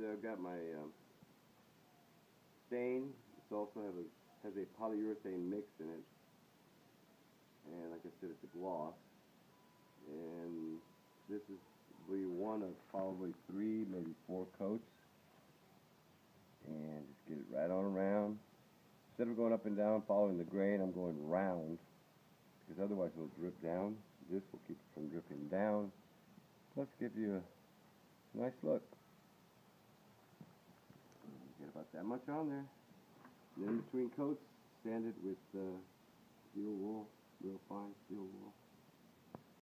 uh, I've got my um, stain. It's also have a, has a polyurethane mix in it. And like I said, it's a gloss. And this is be one of probably three, maybe four coats. And just get it right on around. Instead of going up and down following the grain, I'm going round because otherwise it'll drip down. This will keep it from dripping down. Plus give you a nice look. About that much on there. And then between coats, sand it with uh, steel wool, real fine steel wool.